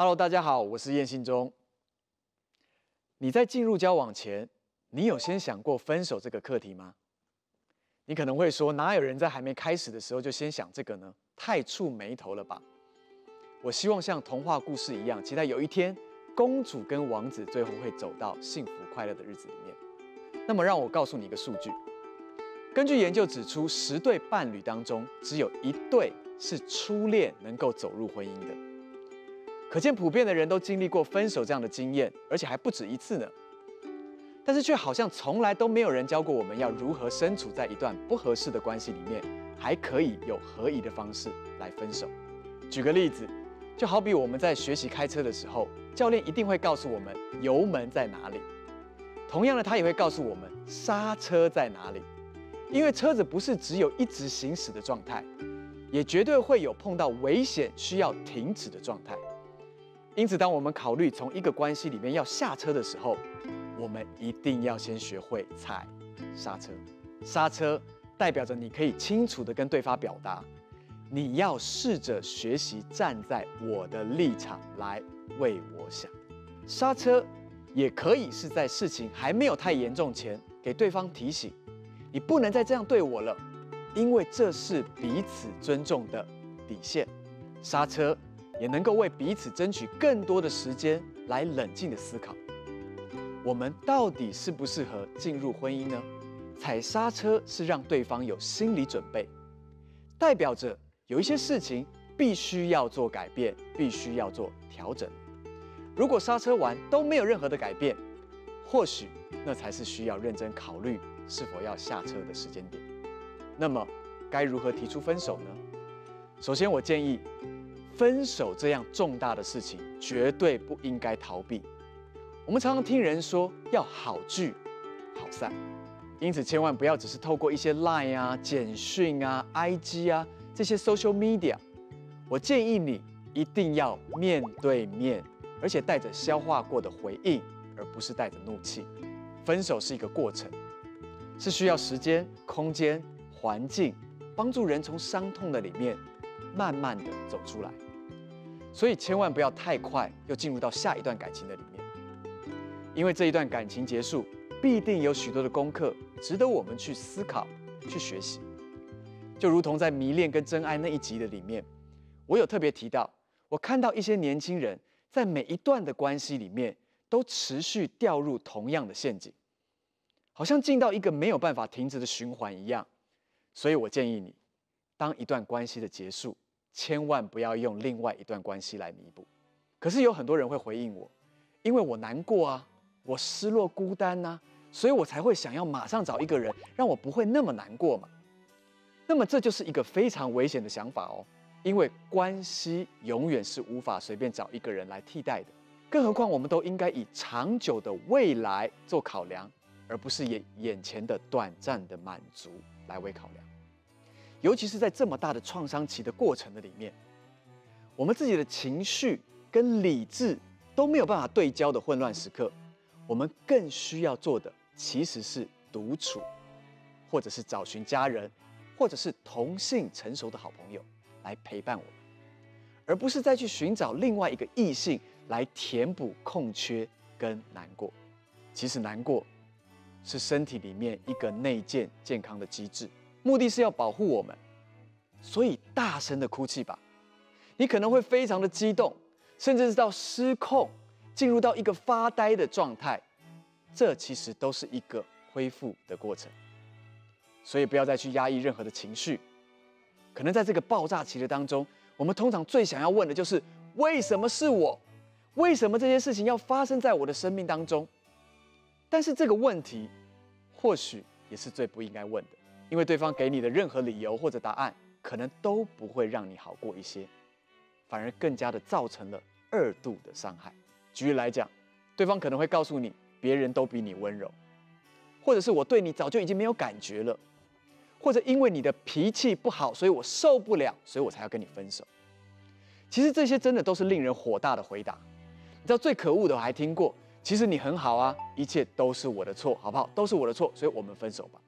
Hello，大家好，我是燕信中。你在进入交往前，你有先想过分手这个课题吗？你可能会说，哪有人在还没开始的时候就先想这个呢？太触眉头了吧？我希望像童话故事一样，期待有一天，公主跟王子最后会走到幸福快乐的日子里面。那么，让我告诉你一个数据：根据研究指出，十对伴侣当中，只有一对是初恋能够走入婚姻的。可见，普遍的人都经历过分手这样的经验，而且还不止一次呢。但是，却好像从来都没有人教过我们要如何身处在一段不合适的关系里面，还可以有合宜的方式来分手。举个例子，就好比我们在学习开车的时候，教练一定会告诉我们油门在哪里，同样的，他也会告诉我们刹车在哪里，因为车子不是只有一直行驶的状态，也绝对会有碰到危险需要停止的状态。因此，当我们考虑从一个关系里面要下车的时候，我们一定要先学会踩刹车。刹车代表着你可以清楚的跟对方表达，你要试着学习站在我的立场来为我想。刹车也可以是在事情还没有太严重前，给对方提醒，你不能再这样对我了，因为这是彼此尊重的底线。刹车。也能够为彼此争取更多的时间来冷静的思考，我们到底适不适合进入婚姻呢？踩刹车是让对方有心理准备，代表着有一些事情必须要做改变，必须要做调整。如果刹车完都没有任何的改变，或许那才是需要认真考虑是否要下车的时间点。那么该如何提出分手呢？首先，我建议。分手这样重大的事情，绝对不应该逃避。我们常常听人说要好聚好散，因此千万不要只是透过一些 Line 啊、简讯啊、IG 啊这些 social media。我建议你一定要面对面，而且带着消化过的回应，而不是带着怒气。分手是一个过程，是需要时间、空间、环境，帮助人从伤痛的里面慢慢的走出来。所以千万不要太快又进入到下一段感情的里面，因为这一段感情结束，必定有许多的功课值得我们去思考、去学习。就如同在迷恋跟真爱那一集的里面，我有特别提到，我看到一些年轻人在每一段的关系里面都持续掉入同样的陷阱，好像进到一个没有办法停止的循环一样。所以我建议你，当一段关系的结束。千万不要用另外一段关系来弥补。可是有很多人会回应我，因为我难过啊，我失落孤单呐，所以我才会想要马上找一个人，让我不会那么难过嘛。那么这就是一个非常危险的想法哦，因为关系永远是无法随便找一个人来替代的。更何况我们都应该以长久的未来做考量，而不是以眼前的短暂的满足来为考量。尤其是在这么大的创伤期的过程的里面，我们自己的情绪跟理智都没有办法对焦的混乱时刻，我们更需要做的其实是独处，或者是找寻家人，或者是同性成熟的好朋友来陪伴我们，而不是再去寻找另外一个异性来填补空缺跟难过。其实难过是身体里面一个内建健康的机制。目的是要保护我们，所以大声的哭泣吧。你可能会非常的激动，甚至是到失控，进入到一个发呆的状态。这其实都是一个恢复的过程。所以不要再去压抑任何的情绪。可能在这个爆炸期的当中，我们通常最想要问的就是：为什么是我？为什么这些事情要发生在我的生命当中？但是这个问题，或许也是最不应该问的。因为对方给你的任何理由或者答案，可能都不会让你好过一些，反而更加的造成了二度的伤害。举例来讲，对方可能会告诉你，别人都比你温柔，或者是我对你早就已经没有感觉了，或者因为你的脾气不好，所以我受不了，所以我才要跟你分手。其实这些真的都是令人火大的回答。你知道最可恶的，我还听过，其实你很好啊，一切都是我的错，好不好？都是我的错，所以我们分手吧。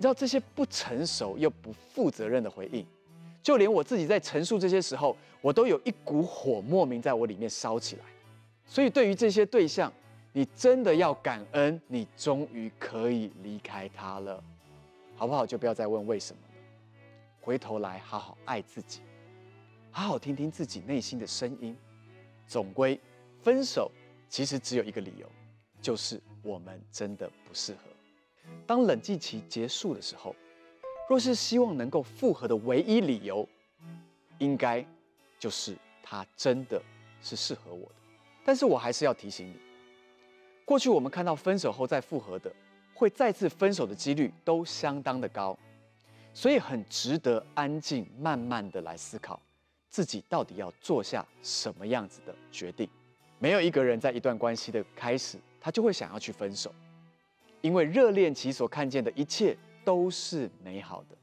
你知道这些不成熟又不负责任的回应，就连我自己在陈述这些时候，我都有一股火莫名在我里面烧起来。所以，对于这些对象，你真的要感恩，你终于可以离开他了，好不好？就不要再问为什么了，回头来好好爱自己，好好听听自己内心的声音。总归，分手其实只有一个理由，就是我们真的不适合。当冷静期结束的时候，若是希望能够复合的唯一理由，应该就是他真的是适合我的。但是我还是要提醒你，过去我们看到分手后再复合的，会再次分手的几率都相当的高，所以很值得安静慢慢的来思考，自己到底要做下什么样子的决定。没有一个人在一段关系的开始，他就会想要去分手，因为热恋期所看见的一切都是美好的。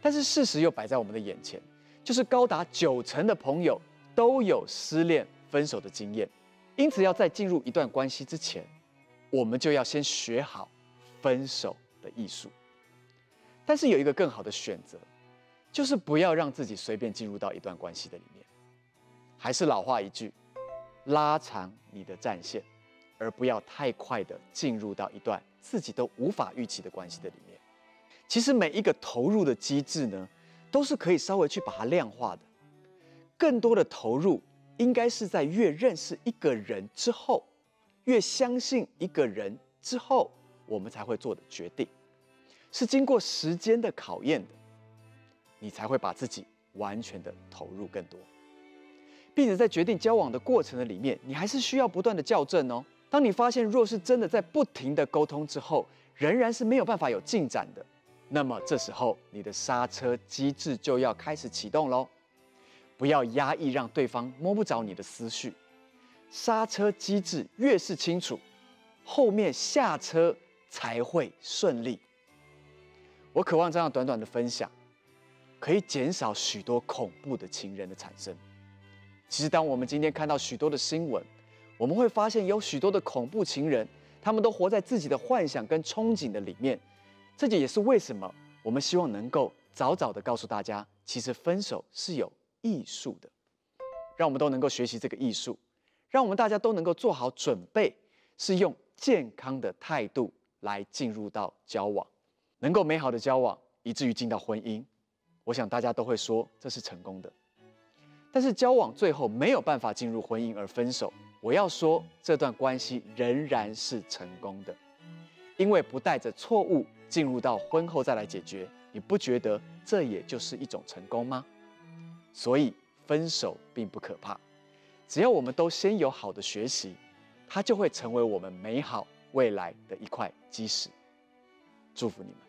但是事实又摆在我们的眼前，就是高达九成的朋友都有失恋。分手的经验，因此要在进入一段关系之前，我们就要先学好分手的艺术。但是有一个更好的选择，就是不要让自己随便进入到一段关系的里面。还是老话一句，拉长你的战线，而不要太快的进入到一段自己都无法预期的关系的里面。其实每一个投入的机制呢，都是可以稍微去把它量化的，更多的投入。应该是在越认识一个人之后，越相信一个人之后，我们才会做的决定，是经过时间的考验的，你才会把自己完全的投入更多，并且在决定交往的过程的里面，你还是需要不断的校正哦。当你发现若是真的在不停的沟通之后，仍然是没有办法有进展的，那么这时候你的刹车机制就要开始启动喽。不要压抑，让对方摸不着你的思绪。刹车机制越是清楚，后面下车才会顺利。我渴望这样短短的分享，可以减少许多恐怖的情人的产生。其实，当我们今天看到许多的新闻，我们会发现有许多的恐怖情人，他们都活在自己的幻想跟憧憬的里面。这就也是为什么我们希望能够早早的告诉大家，其实分手是有。艺术的，让我们都能够学习这个艺术，让我们大家都能够做好准备，是用健康的态度来进入到交往，能够美好的交往，以至于进到婚姻。我想大家都会说这是成功的。但是交往最后没有办法进入婚姻而分手，我要说这段关系仍然是成功的，因为不带着错误进入到婚后再来解决，你不觉得这也就是一种成功吗？所以分手并不可怕，只要我们都先有好的学习，它就会成为我们美好未来的一块基石。祝福你们。